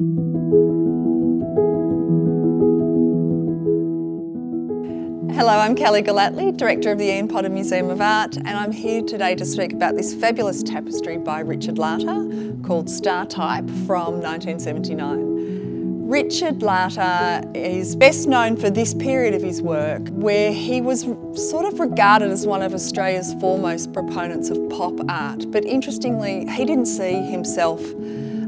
Hello, I'm Kelly Gellatly, Director of the Ian Potter Museum of Art, and I'm here today to speak about this fabulous tapestry by Richard Larter called Star Type from 1979. Richard Larter is best known for this period of his work where he was sort of regarded as one of Australia's foremost proponents of pop art, but interestingly, he didn't see himself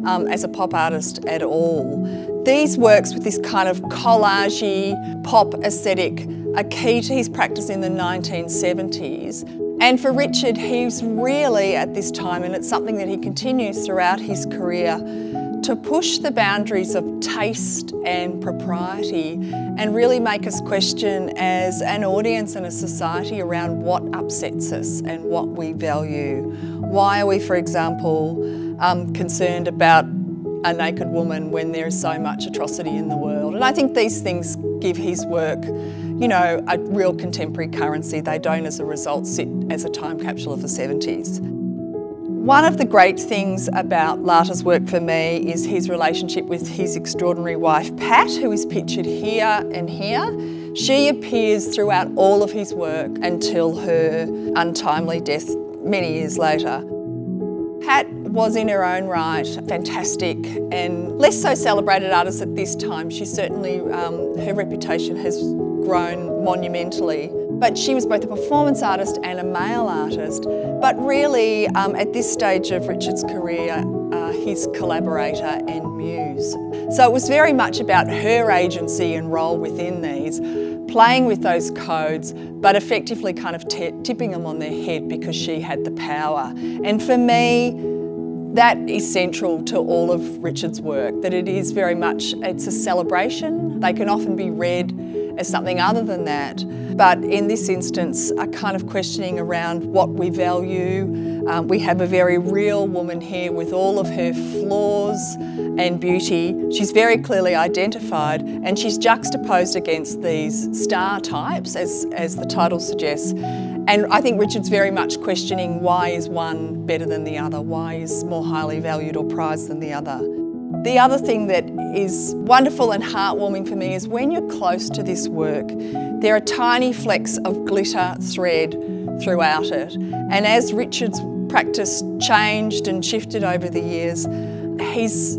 um, as a pop artist at all. These works with this kind of collagey pop aesthetic are key to his practice in the 1970s. And for Richard, he's really at this time, and it's something that he continues throughout his career, to push the boundaries of taste and propriety and really make us question as an audience and a society around what upsets us and what we value. Why are we, for example, um, concerned about a naked woman when there is so much atrocity in the world. And I think these things give his work, you know, a real contemporary currency. They don't, as a result, sit as a time capsule of the 70s. One of the great things about Larter's work for me is his relationship with his extraordinary wife Pat, who is pictured here and here. She appears throughout all of his work until her untimely death many years later. Was in her own right fantastic and less so celebrated artist at this time. She certainly, um, her reputation has grown monumentally. But she was both a performance artist and a mail artist. But really, um, at this stage of Richard's career, uh, his collaborator and muse. So it was very much about her agency and role within these, playing with those codes, but effectively kind of tipping them on their head because she had the power. And for me, that is central to all of Richard's work, that it is very much, it's a celebration. They can often be read as something other than that. But in this instance, a kind of questioning around what we value. Um, we have a very real woman here with all of her flaws and beauty. She's very clearly identified and she's juxtaposed against these star types, as, as the title suggests. And I think Richard's very much questioning why is one better than the other? Why is more highly valued or prized than the other? The other thing that is wonderful and heartwarming for me is when you're close to this work, there are tiny flecks of glitter thread throughout it. And as Richard's practice changed and shifted over the years, his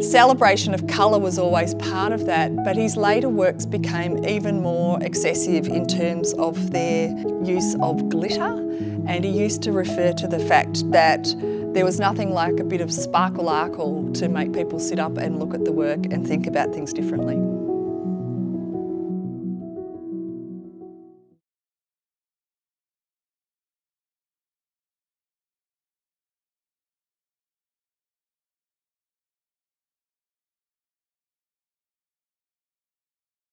celebration of colour was always part of that, but his later works became even more excessive in terms of their use of glitter. And he used to refer to the fact that there was nothing like a bit of sparkle-arkle to make people sit up and look at the work and think about things differently.